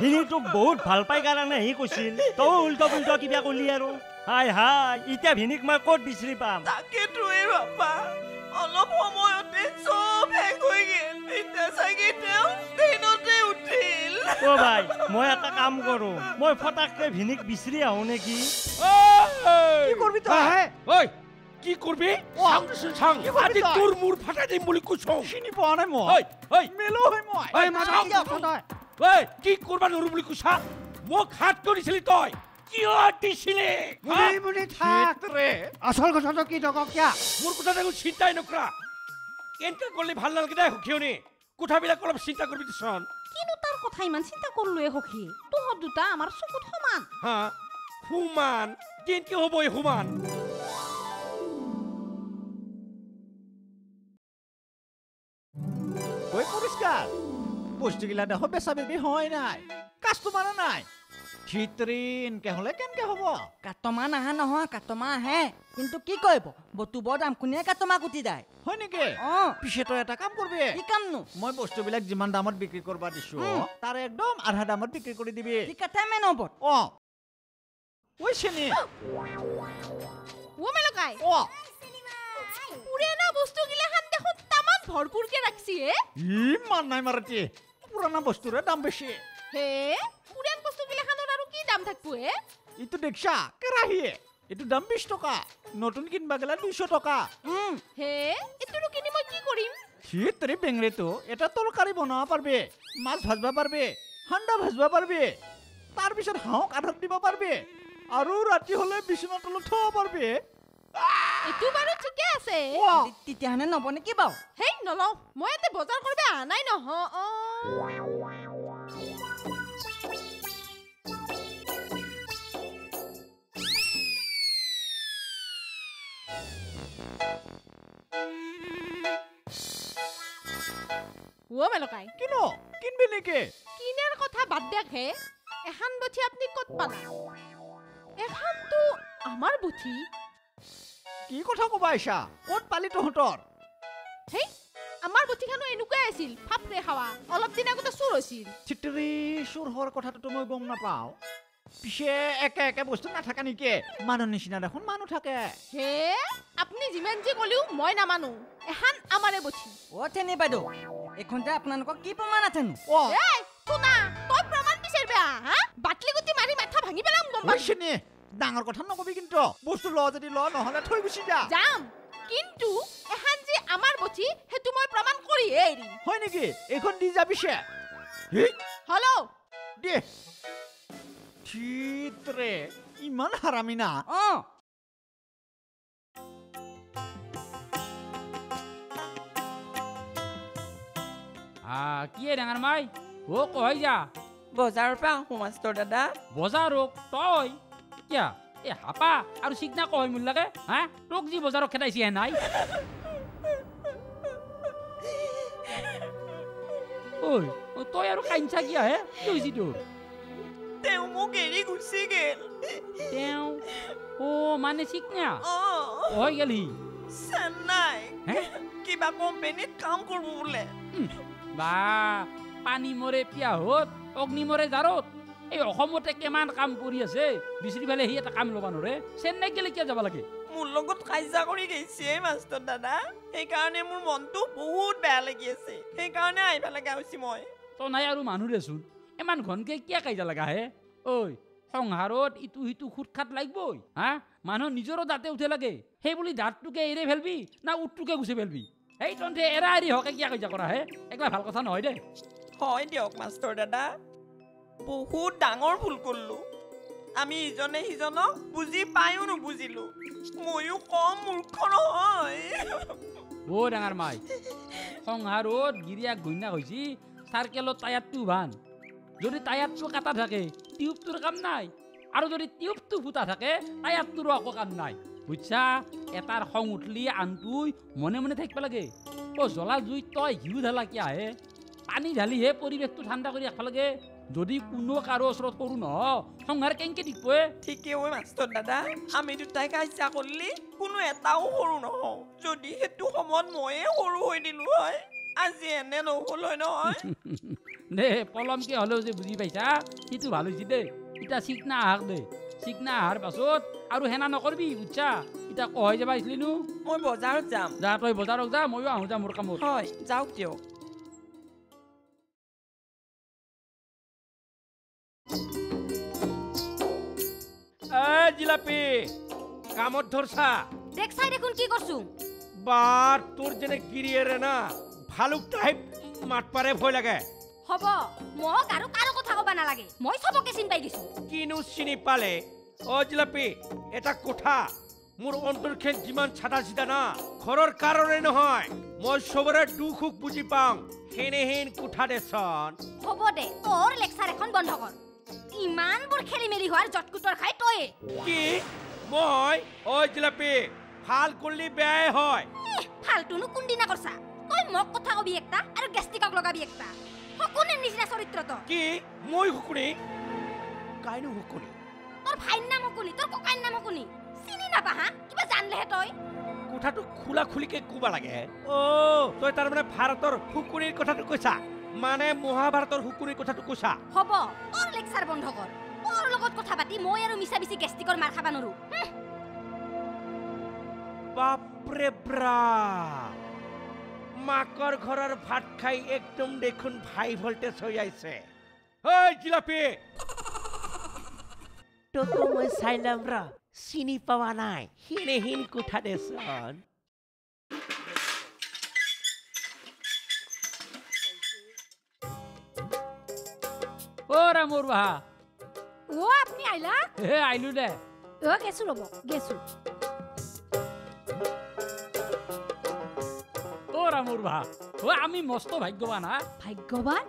ভিনি তোক বহুত ভাল পাই কাৰণে সি কৈছিল তই উল্টা পুল্টা কিবা কলি আৰু? হাই হাই এতিয়া ভিনিক মই ক'ত বিচাৰি পাম? তাকেতো বাপা অলপ সময়তে চব শেষ হৈ গেল। এতিয়া চাগে তেওঁ ট্ৰেইনতে উঠিল। অ ভাই মই এটা কাম কৰো মই ফটাককে ভিনিক বিচাৰি আহো নেকি? কি কৰবি তই? ঐ কি কৰবি? চাং আজি? তোৰ মূৰ ফাটাই দিম বুলি কৈছো। চিনি পোৱা নাই মই? ঐ ঐ! মেলো হয় মই! ঐ চাং ঐ কি কৰবা নোৱাৰো বুলি কৈছা মোক হাত কৰিছিলি তই? কিয় দিছিলি? মুনি মুনি থাক ৰে আচল কথাটো কি তক কিয়া মোৰ কথা দেখোন চিন্তাই নকৰা কেনেকে কৰিলে ভালো নালাগে দে সখীয়নি কথাবিলাক অলপ চিন্তা কৰিবি দেচোন কিনো তাৰ কথা ইমান চিন্তা কৰলোৱে সখী তহঁত দুটা আমাৰ চকুত সমান। হা সুমান কেনেকে হ'ব এই সুমান ঐ পৰিষ্কাৰ বস্তুগিলা দেখো বেচা বেবি হয় নাই। কাষ্টমাৰ নাই। এনকে হলে কেনকে হব? কাটমা নাহে নহয় কাটমা আহে। কিন্তু কি কৰিব? দাম কোনে কাটমা কুটি যায়? হয় নেকি? অ। পিছে তই এটা কাম কৰবি। কি কামনো? মই বস্তুবিলাক যিমান দামত বিক্ৰী কৰবা দিছো। তাৰে একদম আধা দামত বিক্ৰী কৰি দিবি। ঠিক আছে মে নবত অ। ঐ চেনি। ও মেলকাই। অ। পুৰণা বস্তুগিলাখান দেখোন তামান ভৰপূৰকে ৰাখছি হে? ইমান নাই মাৰাতি। পুৰণা বস্তুৰে দাম বেছি। হে পুৰাণ বস্তুগিলাখানৰ আৰু কি দাম থাকবো হে? ইটো দেখছা কেৰাহীয়ে এইটো দাম বিছ টকা নতুন কিনবা গেলে দুইশ টকা। হে এইটোনো কিনি মই কি কৰিম? থিতৰি বেংৰেটো এটা তৰকাৰী বনাব পাৰবি মাছ ভাজবা পাৰবি সান্দা ভাজবা পাৰবি তাৰপিছত হাঁহক আধাত দিব পাৰবি আৰু ৰাতি হলে বিচনা তলত থব পাৰবি। এইটো বাৰু ঠিকে আছে তেতিয়াহ'লে নব নেকি বাৰু হেই নলওঁ মই ইয়াতে বজাৰ কৰিব অহা নাই নহ অ ও মেলকাই কিনো কিনবি নেকি কিনাৰ কথা বাদ দিয়ক হে এখন বঠি আপুনি ক'ত পালা এখনতো আমাৰ বুঠি কি কথা কবা আইছা? ক'ত পালি তহঁতৰ? হেই আমাৰ বুঠিখনো এনেকুৱাই আছিল ফাপৰে খাৱা অলপ দিন আগতে চুৰ হৈছিল। থিতৰি চুৰ হোৱাৰ কথাটোতো মই গম নাপাওঁ। পিছে একে একে বস্তু নাথাকে নেকি? মানুহ নিচিনা দেখোন মানুহ থাকে। হে আপুনি যিমান যি ক'লেও মই নামানো। এখন আমাৰে বুঠি। অ' থেনি বাইদেউ এইখনতে আপোনালোকৰ কি প্ৰমাণ আছেনো অ। এই শুনা তই প্ৰমাণ বিচাৰিবা হা? বাটলি গুটি মাৰি মাথা ভাঙি পেলাম গম পাইছ? ডাঙৰ কথা নকবি কিন্তু। বস্তু ল যদি ল নহলে থৈ গুচি যা। যাম। কিন্তু এখন যে আমাৰ বুঠি সেইটো মই প্ৰমাণ কৰিহে এৰিম। হয় নেকি? এইখন দি যা পিছে হেই, হেল্ল' দে। থিতৰে ইমান হাৰামি না। অঁ। আহ কি হে ডাঙৰ মাই? অ কহৈ যা। বজাৰৰ পৰা আহোঁ মাষ্টৰ দাদা। বজাৰক তই। কিয়া এ হাপা আৰু চিগনা কহৈ মোৰ লাগে হা তোক যি বজাৰত খেদাইছি হে নাই ঐ তই আৰু কাঞ্চা কিয়া হে কি হৈছি তোৰ তেওঁ মোক এৰি গুচি গেল তেওঁ অ মানে চিগনা অ কহৈ গেল সি চেন্নাই হে কিবা কোম্পেনীত কাম কৰোঁ বোলে বা পানী মৰে পিয়াহত অগ্নি মৰে জাৰত এই অসমতে কিমান কাম কৰি আছে? বিচাৰি পেলাই সি এটা কাম ল'বা নোৱাৰে। চেন্নাইত গেলে কিয় যাব লাগে? মোৰ লগত কাজিয়া কৰি গৈছে মাষ্টৰ দাদা। সেইকাৰণে মোৰ মনটো বহুত বেয়া লাগি আছে। সেইকাৰণে আহিব লগা হৈছে মই। তই নাই আৰু মানুহ দেচোন। ইমান ঘনকে কিয় কাজিয়া লগা হে? ঐ সংসাৰত ইটো সিটো খুট খাট লাগিবই হা? মানুহ নিজৰো দাঁতে উঠে লাগে। সেই বুলি দাঁতটোকে এৰি ফেলবি না উঠটোকে গুচি ফেলবি। এই তহঁতে এৰা এৰি হকে কিয় কাজিয়া কৰা হে? একলা ভাল কথা নহয় দেই হয় দিয়ক মাষ্টৰ দাদা। বহুত ডাঙৰ ভুল কৰিলোঁ। আমি ইজনে সিজনক বুজি পায়ো নুবুজিলো। ময়ো কম মূৰ্খ নহয়। অ ডাঙৰ মাই সংসাৰত গিৰিয়াক ঘৈণাক হৈছি চাৰ্কেলত টায়াৰটো ভান। যদি টায়াৰটো কাটা থাকে টিউবটোৰ কাম নাই। আৰু যদি টিউবটো ফুটা থাকে টায়াৰটোৰো একো কাম নাই। বুজছা এটাৰ খং উঠলি আনটোই মনে মনে থাকিব লাগে। অ জ্বলা জুইত তই ঘিউ ঢালা কিয় আহে পানী ঢালিহে পৰিৱেশটো ঠাণ্ডা কৰি ৰাখিব লাগে। যদি কোনো কাৰো ওচৰত সৰু নহ সংসাৰ কেনেকে দিকপে ঠিকে ঐ মাষ্টৰ দাদা আমি দুটাই কাজিয়া কৰিলি কোনো এটাও সৰু নহওঁ যদি সেইটো সময়ত ময়ে সৰু হৈ দিলো হয় আজি এনে নহ'ল হয় নহয় দে পলমকে হ'লেও যে বুজি পাইছা সেইটো ভাল হৈছে দেই এতিয়া চিকনা আহাক দে চিকনা আহাৰ পাছত আৰু সেনা নকৰবি বুজছা এতিয়া কহৈ যাবা আহিছিলিনো মই বজাৰত যাম যা তই বজাৰক যা ময়ো আহোঁ যা মোৰ কামত হয় যাওক দিয়ক জিলাপি কামত ধৰছা। দেখ দেখোন কি কৰছো। বাৰ তোৰ যেনে গিৰিয়েৰে না ভালুক টাইপ মাত পাৰে ভয় লাগে। হ'ব মোক আৰু কাৰো কথা ক'ব নালাগে। মই চবকে চিন পাই গৈছো কিনো চিনি পালে? অ জিলাপি এটা কথা। মোৰ অন্তৰখন যিমান চাদা চিধা না ঘৰৰ কাৰণে নহয়। মই চবৰে দুখ সুখ বুজি পাওঁ। সেনেহেন কোঠা দেচোন। হ'ব দে তোৰ লেকচাৰ এখন বন্ধ কৰ। ইমানবোৰ খেলি মেলি হোৱাৰ জটকুটৰ খাই তয়ে। কি? মই? অ জিলাপি ভাল কৰিলে বেয়াই হয়। ইহ, ফাল্টুনো কোনদিনা কৰছা? তই মোক কথা কবি একটা আৰু গেষ্টিকক লগাবি একটা। শকুনিৰ নিচিনা চৰিত্ৰ তোৰ কি? মই শুকুনি? কাইনো শুকুনি? তোৰ ভাইৰ নাম শকুনি তোৰ ককাইৰ নাম শকুনি। চিনি নাপা হা? কিবা জানলেহে তই। কোঠাটো খোলা খুলিকে ক'বা লাগে। অ তই তাৰমানে ভাৰতৰ শুকুনিৰ কথাটো কৈছা। মানে মহাভাৰতৰ শুকুনিৰ কথাটো কৈছা? হ'ব তোৰ লেকচাৰ বন্ধ কৰ। তোৰ লগত কথা পাতি মই আৰু মিছা মিছি গেষ্টিকৰ মাৰ খাবা নোৱাৰো। বাপৰে বাপ! মাকৰ ঘৰৰ ভাত খাই একদম দেখোন ভাই ভল্টেজ হৈ আহিছে। ঐ জিলাপি! তোকো মই চাই ল'ম ৰ চিনি পোৱা নাই। হিনেহীন কোঠা দেচোন অ'ৰা মোৰ বাহা অ আপুনি আহিলা হে আহিলো দে অ গেছো ৰ'ব গেছো অ'ৰা মোৰ বাহা অ আমি মস্ত ভাগ্যৱান হা ভাগ্যৱান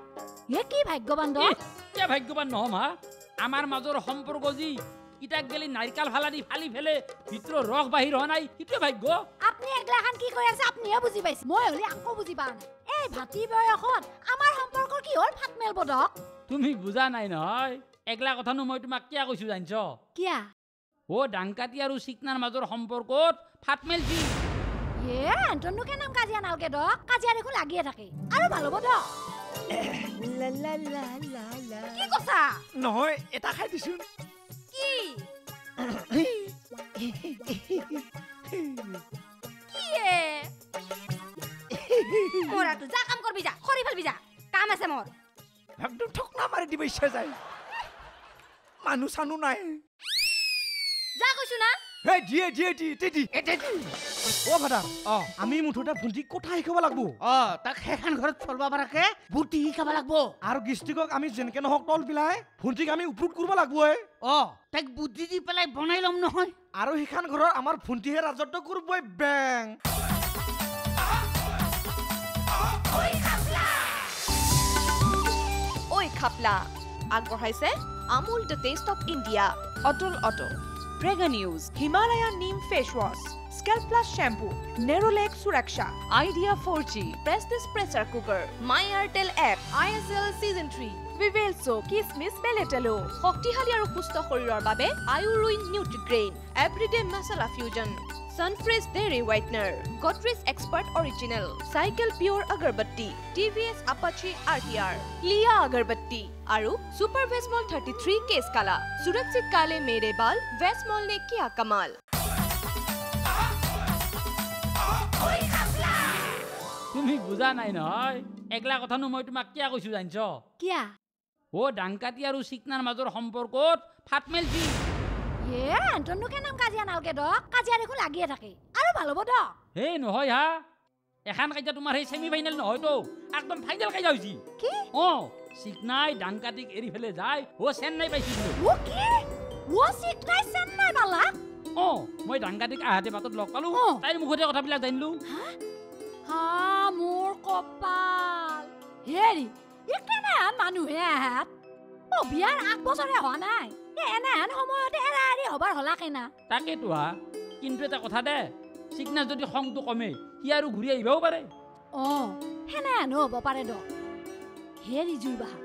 এ কি ভাগ্যৱান এ, কিয় ভাগ্যৱান নহম হা আমাৰ মাজৰ সম্পৰ্ক যি ইটাক গেলি নাৰিকাল ফালা দি ফালি ফেলে ভিতৰৰ ৰস বাহিৰ হোৱা নাই সেইটোৱে ভাগ্য আপুনি এগলাখান কি কৈ আছে আপুনিহে বুজি পাইছে মই হ'লে আকৌ বুজি নাই এই ভাতি বয়সত আমাৰ সম্পৰ্কৰ কি হ'ল ফাট মেলব দক তুমি বুজা নাই নহয়। একলা কথানো মই তোমাক কিয় কৈছো জানিছ? কিয়া? অ ডাংকাটি আৰু চিকনাৰ মাজৰ সম্পৰ্কত ফাট মেলছি হে এন্তনো কেনাম কাজিয়া নালগে দক কাজিয়া দেখোন লাগিয়ে থাকে। আৰু ভাল হ'ব দক কি কৈছা? নহয় এটা খাই দিছো কি? কিয়ে? মৰাটো যা কাম কৰবি যা খৰি ফেলবি যা। কাম আছে মোৰ। একদম ঠকনা মাৰি দিব ইচ্ছা যায়। মানুহ চানুহ নাই। যা কৈছো না। হে দিয়ে দিয়ে দি এতে দি। এতে দি। অ ভাদা অ। আমি মুঠতে ভণ্টিক কথা শিকাব লাগব। অ তাক সেইখন ঘৰত চলব পৰাকে বুটি শিকাব লাগব। আৰু গিষ্টিকক আমি যেনেকে নহওক তল পিলাই ভণ্টিক আমি উপ্ৰুট কৰিব লাগব এ অ তাইক বুদ্ধি দি পেলাই বনাই ল'ম নহয়। আৰু সেইখন ঘৰৰ আমাৰ ভণ্টিহে ৰাজত্ব কৰিব বেং। খাপলা। আগবঢ়াইছে Amul the taste of India Atal auto প্ৰেগা news Himalaya neem face wash scalp plus shampoo Nerolac Suraksha Idea four G Prestige pressure cooker my Airtel app I S L season three Vivel চ' কিচমিচ বেলেটেলো শক্তিশালী আৰু সুস্থ শৰীৰৰ বাবে আয়ুৰুইন Nutrigrain everyday masala fusion Sunfresh dairy whitener Godrej expert original cycle pure agarbatti TVS Apache R T R লিয়া আগৰবত্তি আৰু super ভেজমল থাৰ্টি থ্ৰী কেছ কালা সুৰক্ষিত কালে মেৰে বাল ভেজমল নে কিয়া কমাল তুমি বুজা নাই নহয়। একলা কথানো মই তোমাক কিয় কৈছো জানিছ? কিয়া? অ ডাংকাটি আৰু চিকনাৰ মাজৰ সম্পৰ্কত ফাট মেলছি হে এন্তনো কেনাম কাজিয়া নালগে দক কাজিয়া দেখোন লাগিয়ে থাকে। আৰু ভাল হ'ব দক হে নহয় হা। এখন কাজিয়া তোমাৰ সেই ছেমি ফাইনেল নহয়তো একদম ফাইনেল কাজিয়া হৈছে। কি? অ চিকনাই ডাংকাটিক এৰি ফেলে যায়। অ চেন্নাই পাইছিল। ও কি? ও চিকনাই চেন্নাই পালা? অ মই ডাংকাটিক আহাতে বাটত লগ পালো। অ। তাইৰ মুখতে কথাবিলাক জানিলো। হা? মোৰ কপাল। হেৰি ই কেনেহেন মানুহে আহাত। অ বিয়াৰ আগ বছৰে হোৱা নাই। এনেহেন সময়তে এৰা এৰি হবাৰ হলা কেনা? তাকেতো হা কিন্তু এটা কথা দে চিকনাৰ যদি খংটো কমে সি আৰু ঘূৰি আহিবও পাৰে। অ সেনেহেনো হ'ব পাৰে দক হেৰি জুই বাহা।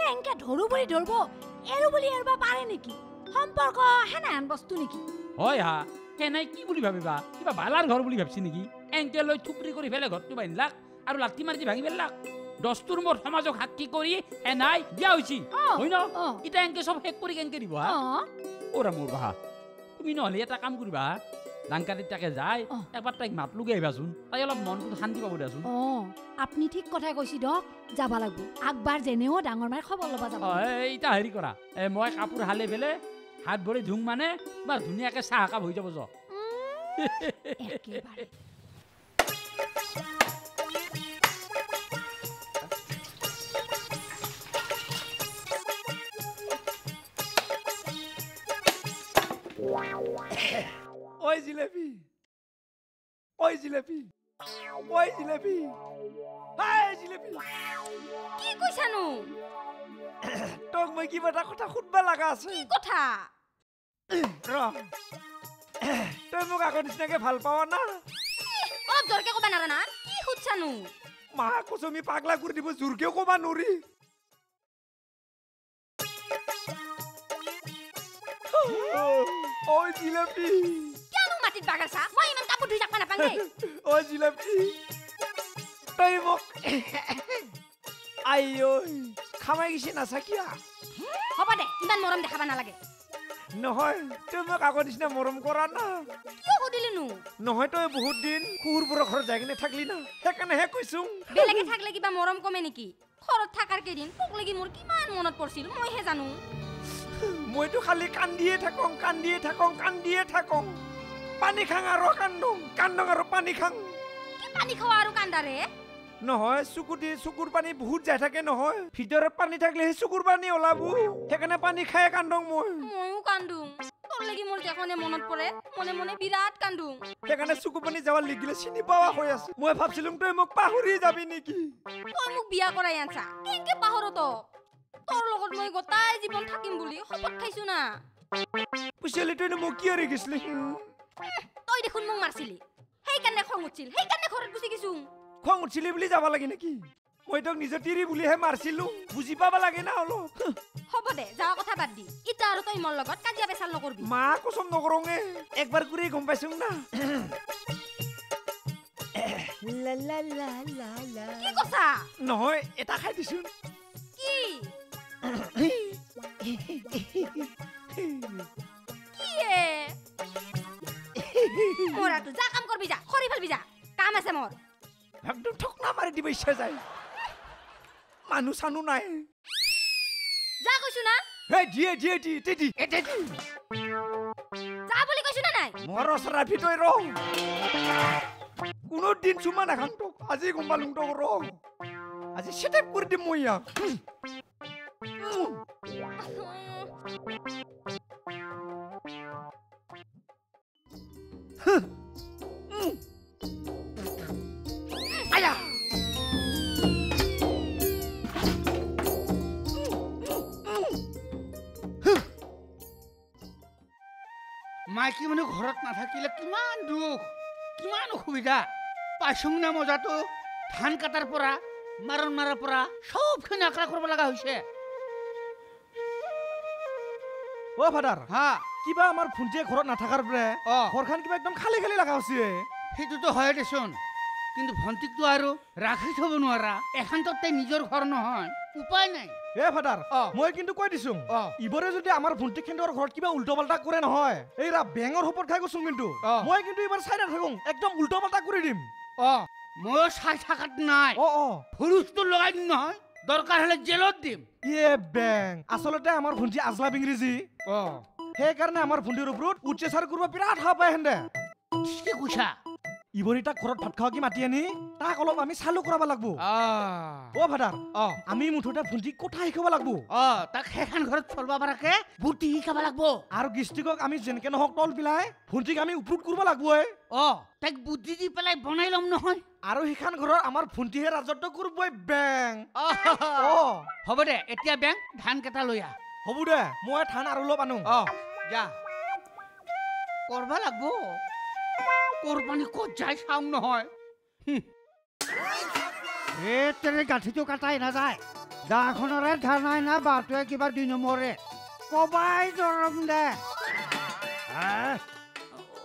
এ এনকে ধৰো বুলি ধৰব এৰো বুলি এৰিব পাৰে নেকি? সম্পৰ্ক সেনেহেন বস্তু নেকি? হয় হা কেনাই কি বুলি ভাবিবা? কিবা বালাৰ ঘৰ বুলি ভাবছি নেকি? এংকে লৈ থুপৰি কৰি ফেলে ঘৰটো বান্ধিলাক আৰু লাঠি মাৰি দি ভাঙি পেলাক দস্তুৰ মোৰ সমাজক সাক্ষী কৰি এনাই দিয়া হৈছি। হয় ন। এতিয়া এনকে চব শেষ কৰি কেনকে দিব? ওৰা মোৰ বাহা তুমি নহ'লে এটা কাম কৰিবা ডাংকাটিত তাকে যায়। এবাৰ তাইক মাত লগাই আহিবাচোন। তাই অলপ মনটো শান্তি পাব দেচোন অঁ আপুনি ঠিক কথাই কৈছে দক যাব লাগব। আগবাৰ যেনেও ডাঙৰ মাৰ খবৰ ল'ব যাব। এতিয়া হেৰি কৰা এ মই কাপোৰ হালে পেলে হাত ভৰি ধুং মানে তোমাৰ ধুনীয়াকে চাহ একাপ হৈ যাব য। ঐ জিলেপি ঐ জিলেপি ঐ জিলেপি হাই জিলেপি কি কৈছানো? তোক মই কিবা এটা কথা সুধবা লগা আছে। কি কথা? ৰ তই মোক আগৰ নিচিনাকে ভাল পাৱ না? অলপ জোৰকে ক'বা নাজানা। কি সুধছানো? মা কচমি পাগলা কৰি দিব জোৰকেও ক'বা নৰি ঐ জিলেপি কিয়নো মাটিত বাগাৰছা মই ইমান কাপোৰ ধুই যাবা নাপাং দেই ঐ জিলেপি তই মোক আই ঐ খামাই গেছি নাচাকিয়া হ'ব দে ইমান মৰম দেখাবা নালাগে নহয় তই মোক আগৰ নিচিনা মৰম কৰা না কিয় সুধিলিনো নহয় তই বহুত দিন শহুৰবোৰৰ ঘৰত যাই কিনে থাকলি না সেইকাৰণেহে কৈছো বেলেগে থাকলে কিবা মৰম কমে নেকি ঘৰত থাকাৰ কেইদিন তোক লাগি মোৰ কিমান মনত পৰিছিল মইহে জানো। মইতো খালি কান্দিয়ে থাকোঁ কান্দিয়ে থাকোঁ কান্দিয়ে থাকোঁ। পানী খাং আৰু কান্দোং কান্দোং আৰু পানী খাং। কি পানী খোৱা আৰু কান্দাৰে? নহয় চকুৰ দি চকুৰ পানী বহুত যাই থাকে নহয়। ভিতৰত পানী থাকিলে সেই চকুৰ পানী ওলাব সেইকাৰণে পানী খাই কান্দোং মই। ময়ো কান্দো। লাগি মোৰ যেখনে মনত পৰে? মনে মনে বিৰাট কান্দো। সেইকাৰণে চকু পানী যাৱাৰ লিগিলে চিনি পোৱা হৈ আছে। মই ভাবছিলো তই মোক পাহৰি যাবি নেকি? তই মোক বিয়া কৰাই আনছা। কেনেকে পাহৰ তক তোৰ লগত মই গোটাই জীৱন থাকিম বুলি শপত খাইছো না। পুচিয়ালি তইনো মোক কিয় ৰেগিছিলি? তই দেখোন মোক মাৰছিলি। সেইকাৰণে খং উঠিছিল সেইকাৰণে ঘৰত গুচি গৈছো। খং উঠিলি বুলি যাব লাগে নেকি? মই তোক নিজৰ তিৰি বুলিহে মাৰছিলো। বুজি পাব লাগে না অলপ। হ'ব দে যাৱা কথা বাদ দি। ইটা আৰু তই মোৰ লগত কাজিয়া পেচাল নকৰবি। মা কচম নকৰোঙে। একবাৰ কৰি গম পাইছোং না? কি কৈছা? নহয় এটা খাই দিছোন। কি? কিয়ে? মোৰ আৰু যা কাম কৰবি যা খৰি ফেলবি যা। কাম আছে মোৰ। একদম ঠকনা মাৰি দিব ইচ্ছা যায়। মানুহ চানুহ নাই যা কৈছো না হে দিয়ে দিয়ে দি দি দি এতে দি যা বুলি কৈছো না নাই মোৰ ওচৰত ভিতৰত ৰ কোনো দিন চুমা নাখাং তোক আজি গম পালো তোক ৰ আজি চেটেপ কৰি দিম মই ইয়াক আয়া মাইকী মানুহ ঘৰত নাথাকিলে কিমান দুখ কিমান অসুবিধা। পাইছোং না মজাটো? ধান কাটাৰ পৰা মাৰণ মাৰাৰ পৰা চবখিনি আকৰা কৰিব লগা হৈছে। অ ফাদাৰ। হা। কিবা আমাৰ ভণ্টিয়ে ঘৰত নাথাকাৰ বোলে অ। ঘৰখন কিবা একদম খালী খালী লগা হৈছে। সেইটোতো হয় দেচোন। কিন্তু ভণ্টিকটো আৰু ৰাখি থব নোৱাৰা। এখানটো তাই নিজৰ ঘৰ নহয় উপায় নাই। এ ফাদাৰ মই কিন্তু কৈ দিছো ইবৰে যদি আমাৰ ভণ্টি খেন্দৰ ঘৰত কিবা উল্টা পাল্টা কৰে নহয় এইৰা বেঙৰ সোপত খাই গৈছো কিন্তু। মই কিন্তু এইবাৰ চাই নাথাকো একদম উল্টা পাল্টা কৰি দিম। অ। ময়ো চাই থাকাত নাই। অ অ। ফুৰুচটো লগাই দিম নহয় দৰকাৰ হ'লে জেলত দিম। ইয়ে বেং আচলতে আমাৰ ভণ্টি আজলা ইংৰাজী অ। সেইকাৰণে আমাৰ ভণ্টিৰ ওপৰত অত্যাচাৰ কৰিব বিৰাট সাহ পায় হেন্দে কি কৈছা? ইবৰি তাক ঘৰত ভাত খাওঁ কি মাতি আনি তাক অলপ আমি চালু কৰাব লাগব। অ ফাদাৰ অ। আমি মুঠতে ভণ্টিক কথা শিকাব লাগব। অ তাক সেইখন ঘৰত চলবা পৰাকে বুদ্ধি শিকাব লাগব। আৰু গিষ্টিকক আমি যেনেকে নহওক তল পিলাই ভণ্টিক আমি ওপৰত কৰিব লাগব অ তাইক বুদ্ধি দি পেলাই বনাই ল'ম নহয়। আৰু সেইখন ঘৰত আমাৰ ভণ্টিহে ৰাজত্ব কৰিবই বেং। হ'ব দে এতিয়া বেংক ধান কেইটা লৈ আহ। হ'ব দে মই ধান আৰু অলপ আনো। অ যা। কৰবা লাগব। কোৰবানী ক'ত যায় চাওঁ নহয়। এ তেনে গাঁঠিটো কাটাই নাযায়। দাখনৰে ধানাই না বাটোৱে কিবা দুই নম্বৰে। কবাই দৰম দে।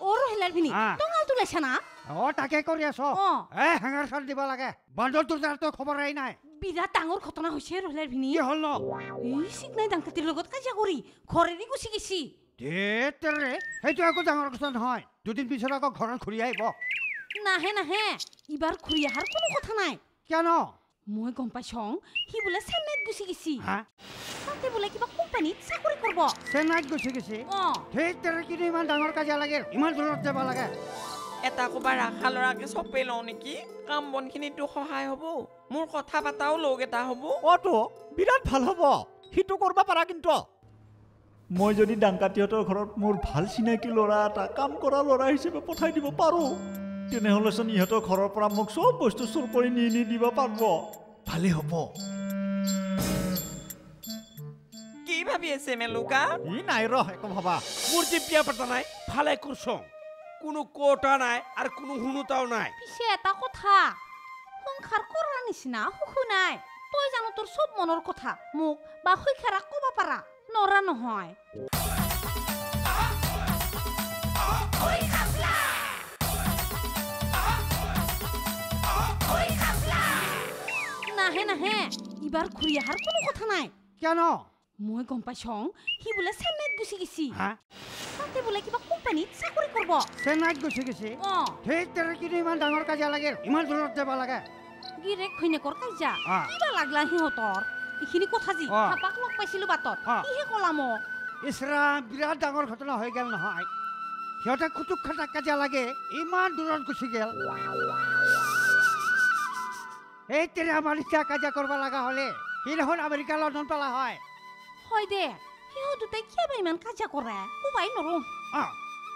অৰু হেলাৰ পিনি আ। টঙাল তোলাইছা না? অ তাকে কৰি আছ। অ। এ হেঙাৰ চাল দিব লাগে। বান্দৰটোৰ তাৰ তো খবৰেই নাই। বিৰাট ডাঙৰ ঘটনা হৈছে ৰহলাৰ ভিনি। কি হ'ল ন? এই চিকনাই ডাংকাতিৰ লগত কাজিয়া কৰি ঘৰেদি গুচি গৈছি। সেইটো একো ডাঙৰ কথা নহয় দুদিন পিছত আকৌ ঘৰত ঘূৰি আহিব নাহে নাহে ইবাৰ ঘূৰি অহাৰ কোনো কথা নাই কিয়নো মই গম পাইছং সি বোলে চেন্নাইত গুচি গৈছি হা তাতে বোলে কিবা কোম্পানীত চাকৰি কৰিব চেন্নাইত গুচি গৈছে অঁ সেই তেৰে কিন্তু ইমান ডাঙৰ কাজিয়া লাগে ইমান দূৰত যাব লাগে এটা ক'ৰবাৰ ৰাখা ল'ৰাকে চপে লওঁ নেকি কাম বনখিনিতো সহায় হ'ব মোৰ কথা পাতাও লগ এটা হ'ব অতো বিৰাট ভাল হ'ব সিটো কৰিব পাৰা কিন্তু মই যদি ডাংকাতীহঁতৰ ঘৰত মোৰ ভাল চিনাকি ল'ৰা এটা কাম কৰা ল'ৰা হিচাপে পঠাই দিব পাৰোঁ তেনেহ'লেচোন ইহঁতৰ ঘৰৰ পৰা মোক চব বস্তু চুৰ কৰি নি নি দিব পাৰিব। ভালেই হ'ব। কি ভাবি আছে মেলুকা ই নাই ৰহ একো ভাবা। মোৰ যে বিয়া পাতা নাই ভালে কৰছং কোনো কোটা নাই আৰু কোনো শুনোতাও নাই। পিছে এটা কথা সংসাৰ কৰাৰ নিচিনা সুখো নাই। তই জানো তোৰ চব মনৰ কথা মোক বা শৈখাৰাক ক'ব পাৰা। নৰা নহয় নাহে নাহে। ইবাৰ ঘূৰি অহাৰ কোনো কথা নাই। কিয়নো? মই গম পাইছং সি বোলে চেন্নাইত গুচি গৈছি। হা? তাতে বোলে কিবা কোম্পানীত চাকৰি কৰিব। চেন্নাইত গুচি গৈছে? অঁ। সেই তেৰে কিন্তু ইমান ডাঙৰ কাজিয়া লাগে ইমান দূৰত যাব লাগে। গিৰেক ঘৈণীয়েকৰ কাজিয়া। কিবা লাগলা সিহঁতৰ। এইখিনি কথা যি। পাপাক লগ পাইছিলো বাটত। সিহে ক'লা মোক ইছৰাম বিৰাট ডাঙৰ ঘটনা হৈ গ'ল নহয়। সিহঁতে খুটুক খাটাক কাজিয়া লাগে ইমান দূৰত গুচি গ'ল। এই তেৰে আমাৰ এতিয়া কাজিয়া কৰিব লগা হ'লে সি দেখোন আমেৰিকা লণ্ডন পালা হয়। হয় দে সিহঁত দুটাই কিয় বা ইমান কাজিয়া কৰে? কোবাই নৰো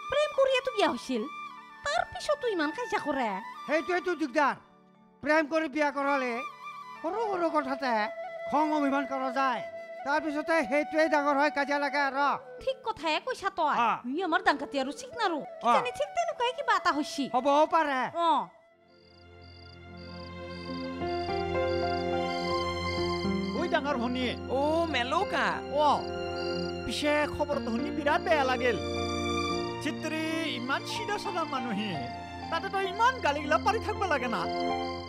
প্ৰেম কৰিয়েতো বিয়া হৈছিল। তাৰ পিছতো ইমান কাজিয়া কৰে? সেইটোৱেতো দিগদাৰ। প্ৰেম কৰি বিয়া কৰালে সৰু সৰু কথাতে খং অভিমান কৰা যায় তাৰপিছতে সেইটোৱে ডাঙৰ হয় কাজিয়া লাগে আৰু ঠিক কথাই কৈছা তই। ই আমাৰ ডাংকাতি আৰু চিকনাৰো কিজানি ঠিক তেনেকুৱাই কিবা এটা হৈছি হ'বও পাৰে অঁ ঐ ডাঙৰ ভনী অ' মেলুকা অ পিছে খবৰটো শুনি বিৰাট বেয়া লাগিল চিত্ৰী ইমান চিধা চাধা মানুহে তাতে তই ইমান গালিগিলা পাৰি থাকিব লাগে না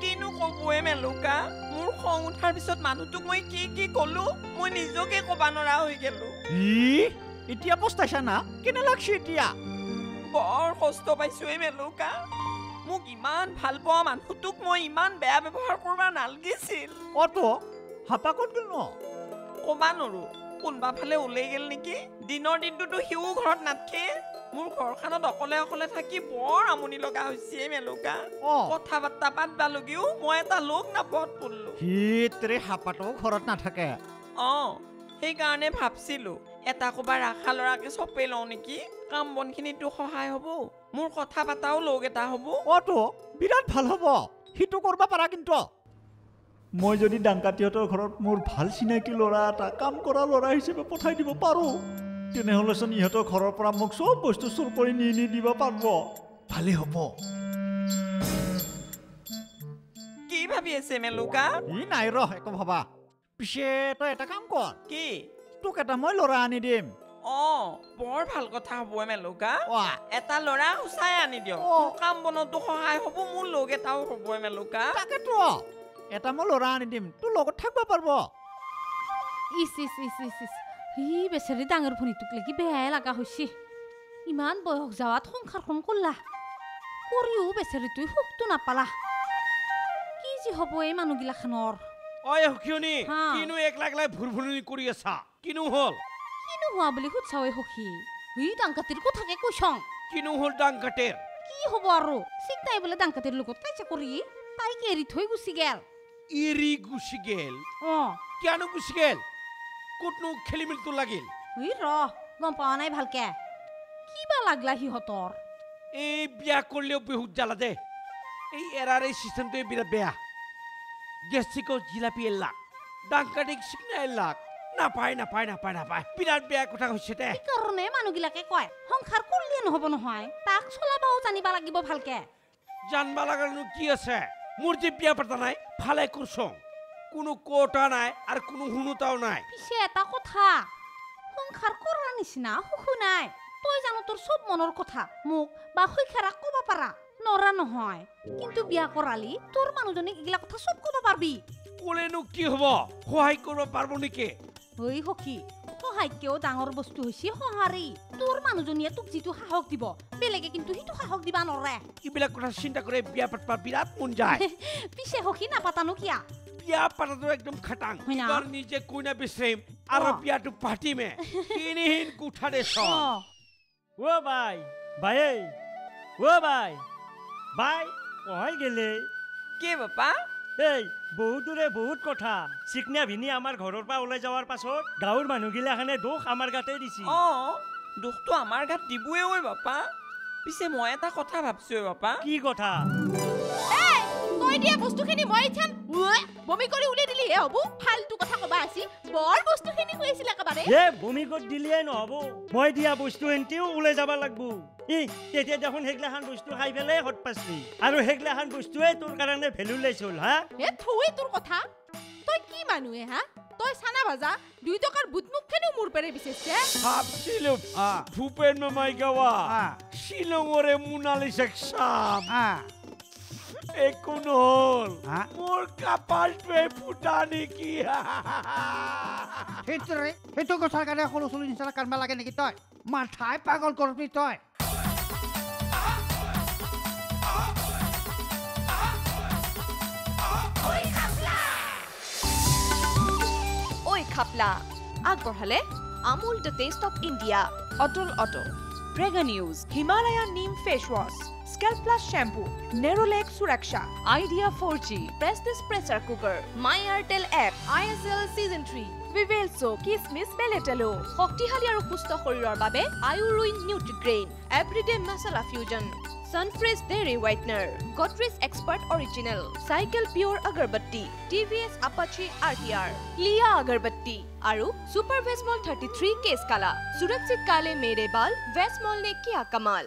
কিনো ক'বয়ে মেলুকা মোৰ খং উঠাৰ পিছত মানুহটোক মই কি কি ক'লো? মই নিজকে ক'ব নোৱাৰা হৈ গ'লো। ই এতিয়া পস্তাইছা না? কেনে লাগছে এতিয়া? বৰ কষ্ট পাইছোৱে মেলুকা। মোক ইমান ভাল পোৱা মানুহটোক মই ইমান বেয়া ব্যৱহাৰ কৰিব নালাগিছিল। অতো হাপা ক'ত গ'ল ন? ক'বা নোৱাৰো। কোনোবা ফালে ওলাই গ'ল নেকি? দিনৰ দিনটোতো সিও ঘৰত নাথাকে। মোৰ ঘৰখনত অকলে অকলে থাকি বৰ আমনি লগা হৈছে মেলুকা। কথা বাৰ্তা পাতবা লগিও মই এটা লগ নাপত পৰলো সি তেৰে হাপাটো ঘৰত নাথাকে। অঁ সেইকাৰণে ভাবছিলো এটা ক'ৰবাৰ আশা ল'ৰাকে চপে লওঁ নেকি? কাম বনখিনিতো সহায় হ'ব। মোৰ কথা পাতাও লগ এটা হ'ব। অতো বিৰাট ভাল হ'ব। সিটো কৰিব পাৰা কিন্তু। মই যদি ডাংকাতীহঁতৰ ঘৰত মোৰ ভাল চিনাকি ল'ৰা এটা কাম কৰা ল'ৰা হিচাপে পঠাই দিব পাৰোঁ। তেনেহ'লেচোন ইহঁতৰ ঘৰৰ পৰা মোক চব বস্তু চুৰ কৰি নি নি দিব পাৰিব। ভালেই হ'ব। কি ভাবি আছে মেলুকা ই নাই ৰহ একো ভাবা। পিছে তই এটা কাম কৰ। কি? তোক এটা মই ল'ৰা আনি দিম। অঁ বৰ ভাল কথা হ'ব মেলুকা এটা ল'ৰা সঁচাই আনি দিয়ক। কাম বনতো সহায় হ'ব মোৰ লগ এটাও হ'ব মেলুকা তাকেতো। এটা মই ল'ৰা আনি দিম। তোৰ লগত থাকিব পাৰিব। ইচ ইচ ইচ ইচ ইচ। সি বেচেৰি ডাঙৰ ভনীটোক লাগি বেয়াই লগা হৈছে ইমান বয়স যাৱাত সংসাৰখন কৰলা কৰিও বেচেৰিটোৱে সুখটো নাপালা কি যি হ'ব এই মানুহগিলাখানৰ ঐ সখিয়নি। কিনো একলা একলাই ভুৰভুৰণি কৰি আছা কিনো হ'ল কিনো হোৱা বুলি সুধচাৱে সখী সি ডাংকাতিৰ কথাকে কৈছং কিনো হ'ল ডাং কাটেৰ কি হ'ব আৰু চিন্তাই বোলে ডাংকাতিৰ লগত কৰি তাইক এৰি থৈ গুচি গেল এৰি গুচি গেল অঁ কিয়নো গুচি গেল ক'তনো খেলি মেলিটো লাগিল? ই ৰ গম পোৱা নাই ভালকে। কিবা লাগলা সিহঁতৰ? এই বিয়া কৰিলেও বহুত জ্বালা দে। এই এৰাৰ এই চিষ্টেমটোৱে বিৰাট বেয়া। গেষ্টিকৰ জিলাপি এলাক ডাংকাটিক চিকনা এলাক নাপায় নাপায় নাপায় নাপায়। বিৰাট বেয়া কথা হৈছে দে। সেইকাৰণে মানুহগিলাকে কয়? সংসাৰ কৰিলে নহ'ব নহয়। তাক চলাবাও জানিবা লাগিব ভালকে। জানবা লাগানো কি আছে? মোৰ যে বিয়া পাতা নাই ভালে কৰছং কোনো কোটা নাই আৰু কোনো শুনোতাও নাই। পিছে এটা কথা সংসাৰ কৰাৰ নিচিনা সুখো নাই। তই জানো তোৰ চব মনৰ কথা মোক বা শৈখাৰাক ক'ব পাৰা নৰা নহয়। কিন্তু বিয়া কৰালি তোৰ মানুহজনীক এইগিলা কথা চব ক'ব পাৰবি। ক'লেনো কি হ'ব? সহায় কৰিব পাৰিব নেকি? ঐ সখী সহায়কেও ডাঙৰ বস্তু হৈছে সঁহাৰি। তোৰ মানুহজনীয়ে তোক যিটো সাহস দিব বেলেগে কিন্তু সিটো সাহস দিবা নৰে। এইবিলাক কথা চিন্তা কৰি বিয়া পাতিব বিৰাট মন যায়। পিছে সখী নাপাতানো কিয়া? বিয়া পাতাটো একদম খাটাং হয় না? এবাৰ নিজে কইনা বিচাৰিম আৰু অ। বিয়াটো পাতিমে কিনিহীন কোঠাৰে চল অ বাই বাই অ বাই বাই কহাই গেলে কি বাপা এই বহুতৰে বহুত কথা চিকনা ভিনি আমাৰ ঘৰৰ পৰা ওলাই যোৱাৰ পাছত গাঁৱৰ মানুহগিলাখানে দোষ আমাৰ গাতে দিছি অ দুখটো আমাৰ গাত দিবই ঐ বাপা পিছে মই এটা কথা ভাবছো ঐ বাপা কি কথা তই দিয়া বস্তুখিনি মই ইথান উৱে, বমি কৰি উলিয়াই দিলি হে হ'ব ফাল্টু কথা কবা আছিল বৰ বস্তুখিনি কৈ আছিল একেবাৰে এ বমি ক'ত দিলিয়ে নহ'ব মই দিয়া বস্তু এন্তিও ওলাই যাব লাগব ই তেতিয়া দেখোন সেইগিলাখান বস্তু খাই পেলাই হত পাইছি আৰু সেইগিলাখান বস্তুৱে তোৰ কাৰণে ভেলু লৈছিল হা হে থৈ তোৰ কথা তই কি মানুহে হা তই চানা ভাজা দুই টকাৰ বুট মুখখিনিও মোৰ পেৰে বিচাৰিছে ভাবছিলো ভূপেন মামাই গাৱা শ্বিলঙৰে মোনালিছাক চাম একো নহ'ল মোৰ কাপালটোৱে ফুটা নেকি? সেইটোৰে সেইটো কথাৰ কাৰণে সৰু চলি নিচিনা কান্দবা লাগে নেকি তই? মাথাই পাগল কৰবি তই? ঐ খাপলা! আগবঢ়ালে Amul the taste of India. অটল অটল প্ৰেগা news Himalaya neem face wash. আৰু কেছ কালা মেৰে বাল ভেজমল নে কিয়া কমাল